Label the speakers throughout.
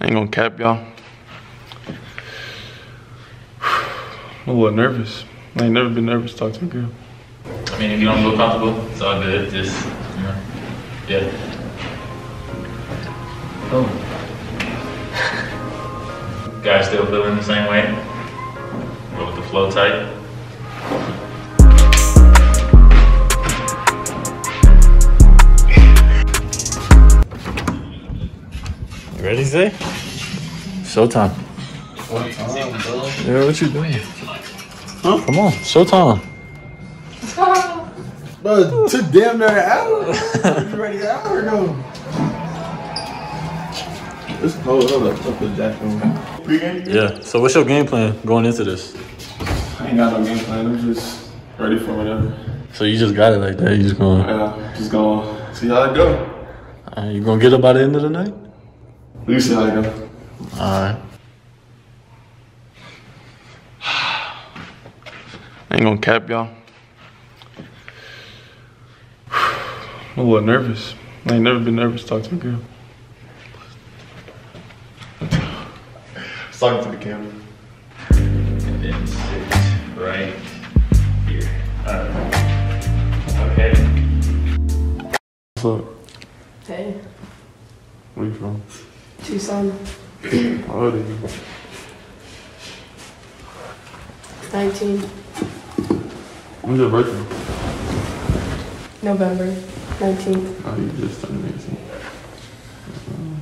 Speaker 1: I ain't gonna cap y'all. I'm a little nervous. I ain't never been nervous talking to a girl.
Speaker 2: I mean, if you don't feel comfortable, it's all good. Just, you know, yeah. Oh. Guys still feeling the same way? Go with the flow tight. Ready, Zay? Showtime. Yeah, what you doing? Huh? Come on, showtime.
Speaker 3: Bro, it took damn near an hour. you ready an hour ago? It's cold. Hold up. Put the jacket on. Pre-game?
Speaker 1: Yeah. So what's your game plan going into this?
Speaker 3: I ain't got no game plan. I'm just ready for whatever.
Speaker 1: So you just got it like that. You just going.
Speaker 3: Yeah, just gonna see how it go.
Speaker 1: Uh, you gonna get up by the end of the night?
Speaker 3: We see how it go.
Speaker 1: All right. I ain't gonna cap y'all. I'm a little nervous. I ain't never been nervous talking to a girl.
Speaker 3: Just talking to the camera.
Speaker 2: And then sit right here. Uh, okay.
Speaker 1: What's up?
Speaker 4: Hey,
Speaker 1: Where you from?
Speaker 4: Tucson,
Speaker 1: How old are you?
Speaker 4: 19,
Speaker 1: When's your birthday?
Speaker 4: November 19th.
Speaker 1: Oh, you just turned 18. Uh,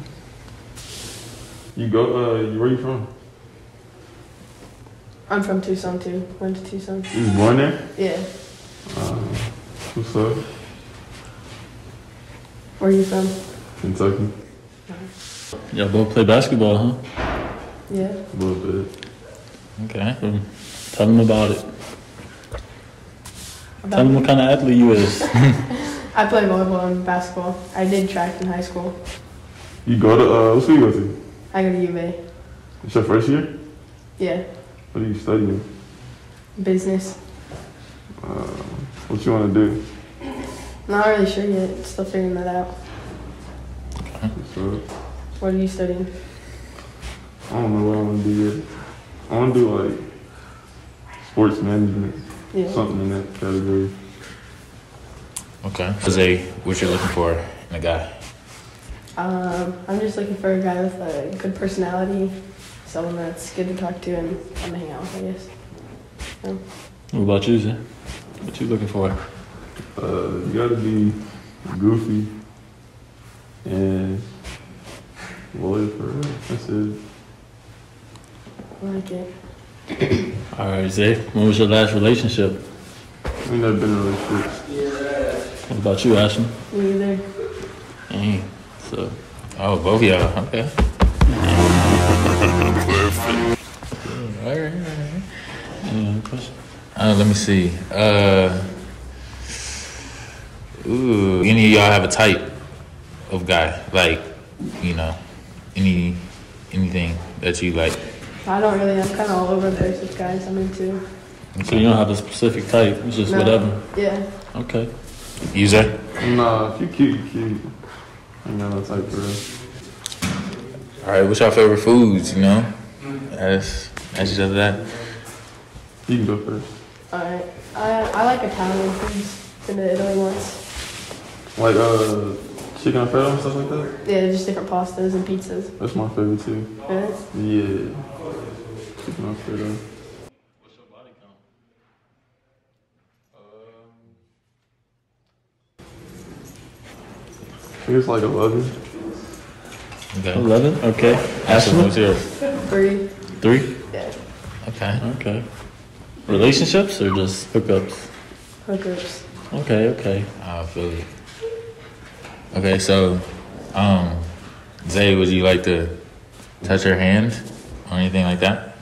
Speaker 1: You go, uh, you- where you from?
Speaker 4: I'm from Tucson too. Went to Tucson.
Speaker 1: You was born there?
Speaker 4: Yeah.
Speaker 1: Uh, what's up?
Speaker 4: Where are you from?
Speaker 1: Kentucky. Y'all both play basketball, huh?
Speaker 4: Yeah.
Speaker 1: A little bit.
Speaker 2: Okay.
Speaker 1: Um, tell them about it.
Speaker 4: About
Speaker 1: Tell them what kind of athlete you is.
Speaker 4: I play volleyball and basketball. I did track in high school.
Speaker 1: you go to, uh, what school you go to?
Speaker 4: I go to UVA.
Speaker 1: It's your first year?
Speaker 4: Yeah.
Speaker 1: What are you studying?
Speaker 4: Business.
Speaker 1: Uh, what you want to do?
Speaker 4: Not really sure yet. Still figuring that out.
Speaker 1: What's up?
Speaker 4: What are you studying?
Speaker 1: I don't know what I want to do yet. I want to do like sports management,
Speaker 4: Yeah.
Speaker 1: something in that category.
Speaker 2: Okay. Jose, what you're looking for in a guy?
Speaker 4: Um, I'm just looking for a guy with a good personality, someone that's good to talk to and fun to hang out with, I guess.
Speaker 1: What about you, Zay? What you looking for? Uh, you gotta be goofy and loyal for real. That's it.
Speaker 4: I like it.
Speaker 5: All right, Zay. When was your last relationship?
Speaker 1: I ain't never been in a relationship.
Speaker 5: What about you, Ashton?
Speaker 4: Me either.
Speaker 5: Dang. So,
Speaker 2: Oh, both of y'all. Okay. All right.
Speaker 5: any other question?
Speaker 2: Uh, let me see. Uh, ooh, any of y'all have a type of guy? Like, you know, any anything that you like?
Speaker 4: I don't really. I'm kind of all over the place with guys I'm into.
Speaker 5: So you don't have a specific type. It's just
Speaker 4: No.
Speaker 5: whatever.
Speaker 4: Yeah.
Speaker 5: Okay.
Speaker 2: User?
Speaker 1: Nah, if you cute, you cute. I ain't got no type for real.
Speaker 2: All right. What's your favorite foods? You know, ask ask each other that.
Speaker 1: You can go first.
Speaker 4: Alright. I I like Italian foods. Been to Italy once.
Speaker 1: Like uh, chicken alfredo and stuff like that.
Speaker 4: Yeah, just different pastas and pizzas.
Speaker 1: That's my favorite too.
Speaker 4: Yeah.
Speaker 1: Yeah, chicken alfredo. I think it's like 11.
Speaker 2: Okay.
Speaker 5: Eleven. Okay.
Speaker 2: Ashton,
Speaker 5: Ashton.
Speaker 2: what's yours?
Speaker 4: Three.
Speaker 5: Three.
Speaker 4: Yeah.
Speaker 2: Okay.
Speaker 5: Okay. Relationships or just hookups?
Speaker 4: Hookups.
Speaker 5: Okay. Okay.
Speaker 2: I feel it. Okay, so, um, Zay, would you like to touch her hand or anything like that?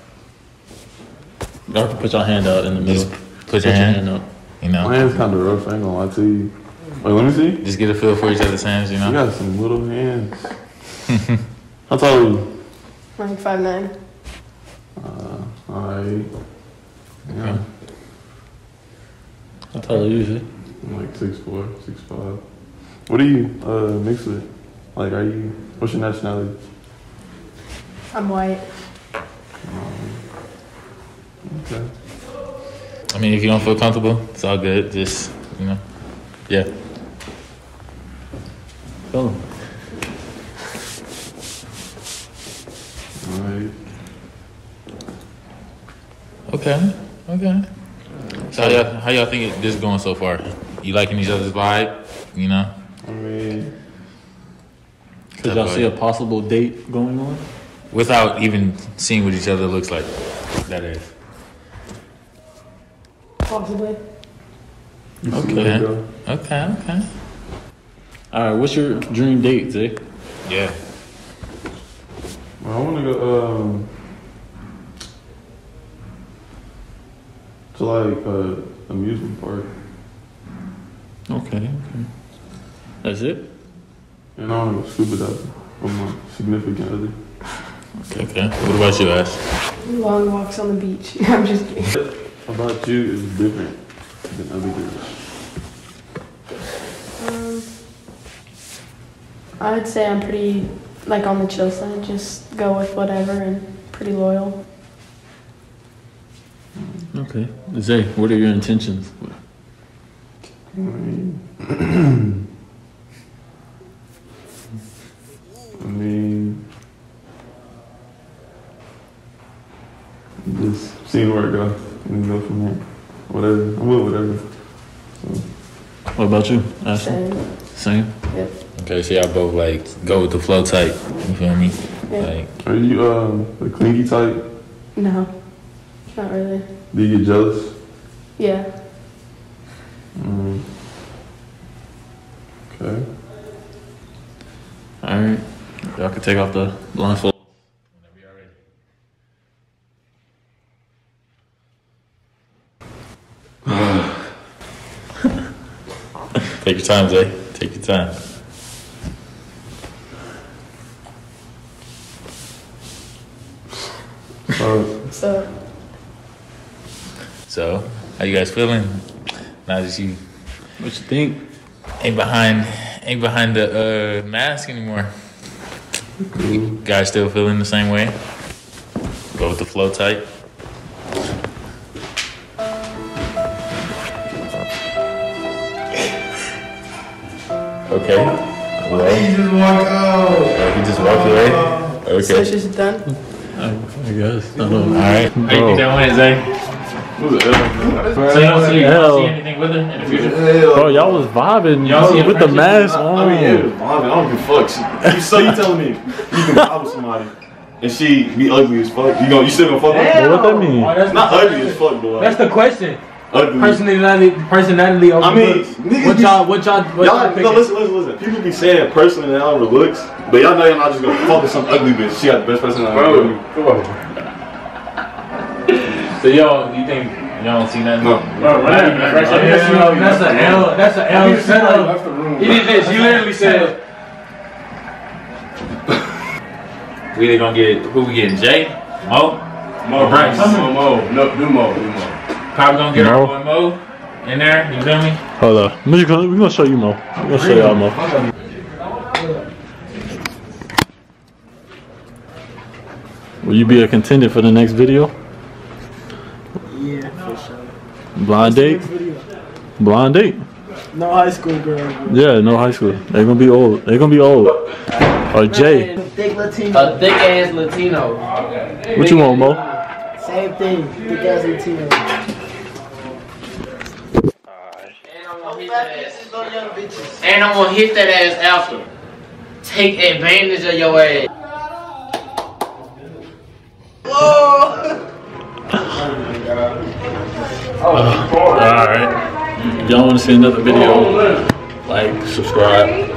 Speaker 5: Y'all can put your hand out in the middle.
Speaker 2: Just put your hand,
Speaker 5: up.
Speaker 2: you know,
Speaker 1: My
Speaker 2: know,
Speaker 1: hand's kind of rough. I ain't gonna lie to you. Wait, let me see.
Speaker 2: just get a feel for each other's hands, you know, You
Speaker 1: got some little hands. How tall are you?
Speaker 4: Like five nine.
Speaker 1: Uh, alright. Yeah,
Speaker 5: How tall are you? Zay?
Speaker 1: I'm like six four, six five. What are you uh mixed with? Like, are you? What's your nationality?
Speaker 4: I'm white.
Speaker 1: Okay.
Speaker 2: I mean, if you don't feel comfortable, it's all good. Just you know, yeah.
Speaker 5: Tell him.
Speaker 1: Alright.
Speaker 2: Okay. Okay. So how y'all, how y'all think it- this is going so far? You liking each other's vibe? You know.
Speaker 1: I
Speaker 5: Could y'all see a possible date going on?
Speaker 2: Without even seeing what each other looks like. That is.
Speaker 4: Possibly.
Speaker 2: Okay.
Speaker 1: where it go.
Speaker 2: Okay. Okay.
Speaker 5: All right, what's your dream date, Zay?
Speaker 2: Yeah.
Speaker 1: Well, I want to go um, to like uh, amusement park,
Speaker 5: Okay, okay. That's it?
Speaker 1: And I want to go scuba diving with my significant other.
Speaker 2: Okay. okay. What about you, Ash?
Speaker 4: Long walks on the beach. I'm just kidding.
Speaker 1: About you is different than other girls.
Speaker 4: Um, I'd say I'm pretty like on the chill side. Just go with whatever and pretty loyal.
Speaker 5: Okay. Zay, what are your intentions?
Speaker 1: I mean, I mean, just seeing where it goes and go from there. Whatever, I'm with whatever.
Speaker 5: What about you, Ashley?
Speaker 4: Same.
Speaker 5: Same?
Speaker 4: Yep.
Speaker 2: Okay, so y'all both like go with the flow type. You feel me?
Speaker 4: Yeah.
Speaker 2: Like,
Speaker 1: Are you um the clingy type?
Speaker 4: No, not really.
Speaker 1: Do you get jealous?
Speaker 4: Yeah.
Speaker 1: Mm. Okay.
Speaker 5: All right. Y'all can take off the blindfold.
Speaker 2: Take your time, Zay. Take your time.
Speaker 1: So,
Speaker 4: So
Speaker 2: So, how you guys feeling? Now that you
Speaker 5: What you think?
Speaker 2: ain't behind, ain't behind the uh, mask anymore.
Speaker 1: cool.
Speaker 2: Guys still feeling the same way? Go with the flow type. Okay. Well,
Speaker 3: He just walk out.
Speaker 2: uh, he just walked away.
Speaker 4: so it's
Speaker 2: Okay.
Speaker 4: just done.
Speaker 5: I, I guess. I don't know.
Speaker 2: right. How you
Speaker 5: Bro.
Speaker 2: think that went, Zay?
Speaker 1: Who's the L?
Speaker 2: So you don't see, you don't see anything with her in the future?
Speaker 5: Bro, y'all was vibing
Speaker 2: Y'all see it
Speaker 5: with the
Speaker 2: friendship?
Speaker 5: mask
Speaker 6: I
Speaker 5: on.
Speaker 6: mean, yeah, I I don't give a fuck. She, you, so you telling me you can vibe with somebody and she be ugly as fuck? You gonna you still gonna fuck with her?
Speaker 5: But what that mean?
Speaker 7: Oh, that's
Speaker 6: Not
Speaker 7: the
Speaker 6: ugly as fuck, but
Speaker 7: That's the question.
Speaker 6: Ugly.
Speaker 7: Personality, personality over
Speaker 6: I mean,
Speaker 7: looks.
Speaker 6: niggas
Speaker 7: what y'all, what y'all, what y'all
Speaker 6: Y'all, no, listen, listen, listen. People be saying personality over looks, but y'all know y'all not just gonna fuck with some ugly bitch. She got the best personality.
Speaker 2: Bro, come on. So y'all, you think y'all don't see nothing?
Speaker 6: No.
Speaker 2: Bro,
Speaker 7: That's a- that's a L, that's a L setup. He did this, he literally said,
Speaker 2: We either gonna get who we getting? Jay, Mo,
Speaker 3: Mo,
Speaker 2: Bryce.
Speaker 3: Mo, Mo, no, do Mo, do Mo.
Speaker 2: Probably gonna get
Speaker 5: Mo.
Speaker 2: our boy Mo in there. You feel me?
Speaker 5: Hold on. I'm just gonna, we're gonna show you Mo. We're gonna show y'all Mo. Will you be a contender for the next video?
Speaker 8: Yeah, for sure.
Speaker 5: Blind date? Blind date?
Speaker 8: No high school girl.
Speaker 5: Yeah, no high school. They're gonna be old. They're gonna be old. Or Jay.
Speaker 8: Thick Latino.
Speaker 7: a thick ass Latino.
Speaker 5: What you want, Mo?
Speaker 8: Same thing. Thick ass Latino.
Speaker 7: And I'm gonna hit that ass after. Take advantage of your ass. Oh!
Speaker 5: Alright. Y'all wanna see another video? Like, subscribe.